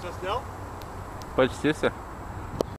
Все снял? Почти все.